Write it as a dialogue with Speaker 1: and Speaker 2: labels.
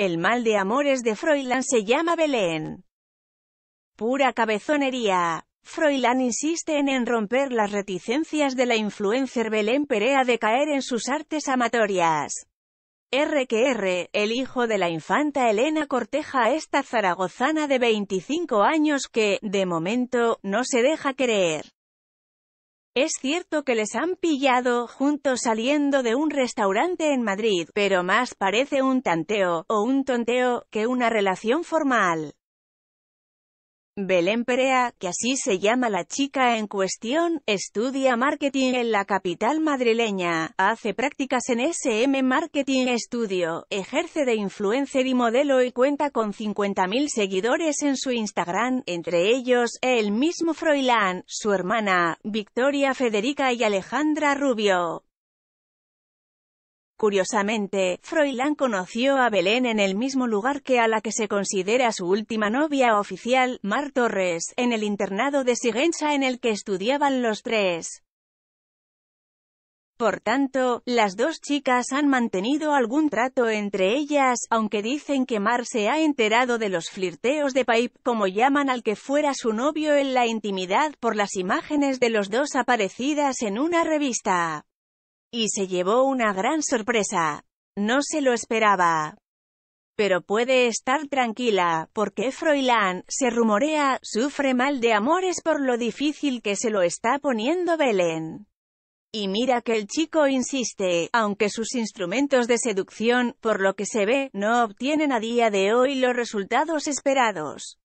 Speaker 1: El mal de amores de Froilán se llama Belén. Pura cabezonería. Froilán insiste en, romper las reticencias de la influencer Belén Perea de caer en sus artes amatorias. R que R, el hijo de la infanta Elena corteja a esta zaragozana de 25 años que, de momento, no se deja querer. Es cierto que les han pillado juntos saliendo de un restaurante en Madrid, pero más parece un tanteo, o un tonteo, que una relación formal. Belén Perea, que así se llama la chica en cuestión, estudia marketing en la capital madrileña, hace prácticas en SM Marketing Studio, ejerce de influencer y modelo y cuenta con 50.000 seguidores en su Instagram, entre ellos, el mismo Froilán, su hermana, Victoria Federica y Alejandra Rubio. Curiosamente, Froilán conoció a Belén en el mismo lugar que a la que se considera su última novia oficial, Mar Torres, en el internado de Sigüenza en el que estudiaban los tres. Por tanto, las dos chicas han mantenido algún trato entre ellas, aunque dicen que Mar se ha enterado de los flirteos de Pipe, como llaman al que fuera su novio en la intimidad por las imágenes de los dos aparecidas en una revista. Y se llevó una gran sorpresa. No se lo esperaba. Pero puede estar tranquila, porque Froilán, se rumorea, sufre mal de amores por lo difícil que se lo está poniendo Belén. Y mira que el chico insiste, aunque sus instrumentos de seducción, por lo que se ve, no obtienen a día de hoy los resultados esperados.